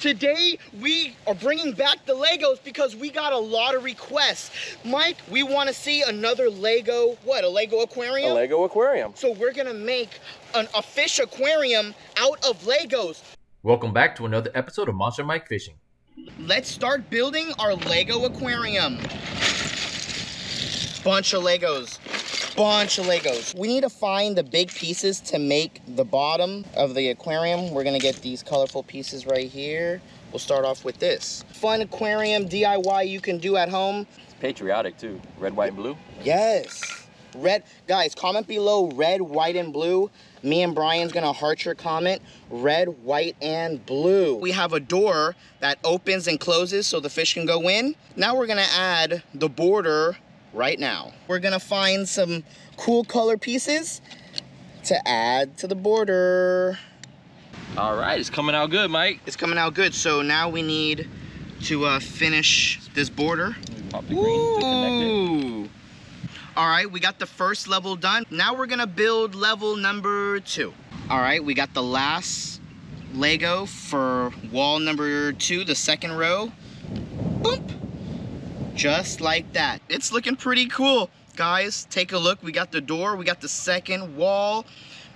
Today, we are bringing back the Legos because we got a lot of requests. Mike, we want to see another Lego, what, a Lego aquarium? A Lego aquarium. So we're gonna make an, a fish aquarium out of Legos. Welcome back to another episode of Monster Mike Fishing. Let's start building our Lego aquarium. Bunch of Legos. Bunch of Legos. We need to find the big pieces to make the bottom of the aquarium. We're gonna get these colorful pieces right here. We'll start off with this. Fun aquarium DIY you can do at home. It's patriotic too. Red, white, and blue. Yes. Red, guys, comment below red, white, and blue. Me and Bryan's gonna heart your comment. Red, white, and blue. We have a door that opens and closes so the fish can go in. Now we're gonna add the border right now. We're gonna find some cool color pieces to add to the border. All right, it's coming out good, Mike. It's coming out good. So now we need to uh, finish this border. Pop the green to connect it. Ooh. All right, we got the first level done. Now we're gonna build level number two. All right, we got the last Lego for wall number two, the second row. Just like that. It's looking pretty cool. Guys, take a look. We got the door, we got the second wall.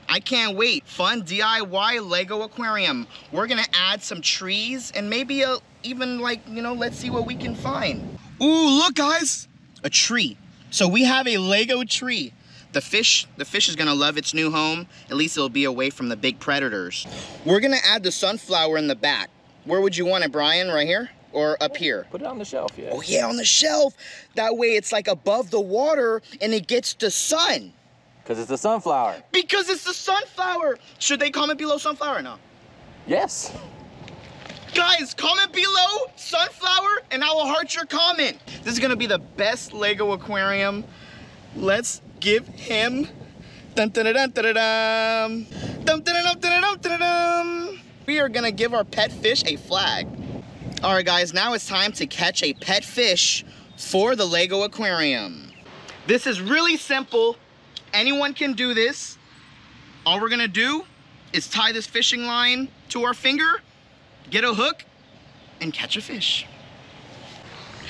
I can't wait. Fun DIY Lego aquarium. We're gonna add some trees and maybe a, even like, you know, let's see what we can find. Ooh, look guys, a tree. So we have a Lego tree. The fish, the fish is gonna love its new home. At least it'll be away from the big predators. We're gonna add the sunflower in the back. Where would you want it, Bryan? Right here or up here? Put it on the shelf, yeah. Oh yeah, on the shelf. That way it's like above the water and it gets the sun. Because it's a sunflower. Because it's a sunflower. Should they comment below sunflower or not? Yes. Guys, comment below sunflower and I will heart your comment. This is gonna be the best Lego aquarium. Let's give him we are gonna give our pet fish a flag. All right, guys, now it's time to catch a pet fish for the Lego aquarium. This is really simple. Anyone can do this. All we're gonna do is tie this fishing line to our finger, get a hook, and catch a fish.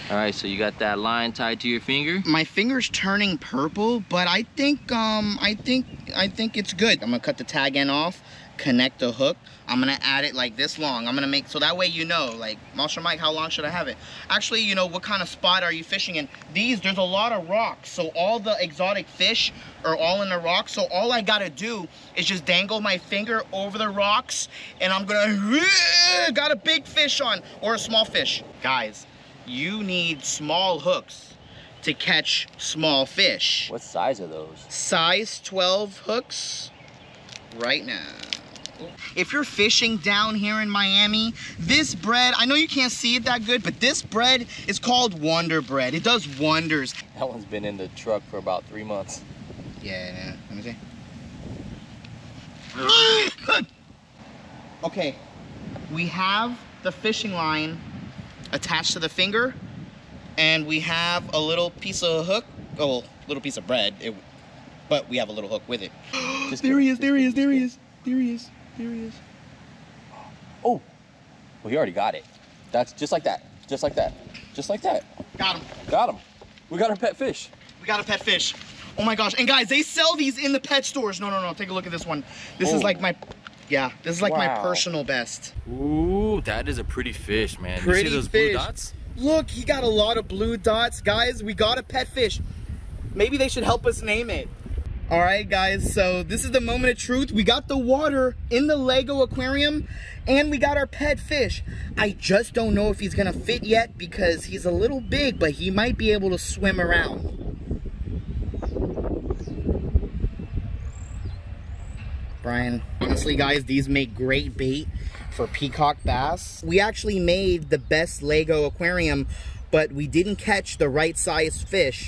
All right, so you got that line tied to your finger. My finger's turning purple, but I think um I think I think it's good. I'm gonna cut the tag end off, connect the hook. I'm gonna add it like this long. I'm gonna make so that way you know, like Monster Mike, how long should I have it? Actually, you know, what kind of spot are you fishing in? These, there's a lot of rocks, so all the exotic fish are all in the rocks. So all I gotta do is just dangle my finger over the rocks, and I'm gonna got a big fish on or a small fish, guys you need small hooks to catch small fish. What size are those? Size 12 hooks right now. If you're fishing down here in Miami, this bread, I know you can't see it that good, but this bread is called Wonder Bread. It does wonders. That one's been in the truck for about three months. Yeah, let me see. okay, we have the fishing line attached to the finger and we have a little piece of hook oh little piece of bread it, but we have a little hook with it there he is there he is there he is there he is there he is Oh, well, he already got it. That's just like that. Just like that. Just like that. got him Got him. We got our pet fish. we got a pet fish oh my gosh and guys they sell these in the pet stores no no no take a look at this one this Oh. is like my yeah this is like my personal best Ooh, that is a pretty fish, man. Pretty you see those fish. blue dots? look he got a lot of blue dots guys we got a pet fish maybe they should help us name it all right guys so this is the moment of truth we got the water in the lego aquarium and we got our pet fish i just don't know if he's gonna fit yet because he's a little big but he might be able to swim around Bryan. Honestly, guys, these make great bait for peacock bass. We actually made the best Lego aquarium, but we didn't catch the right size fish.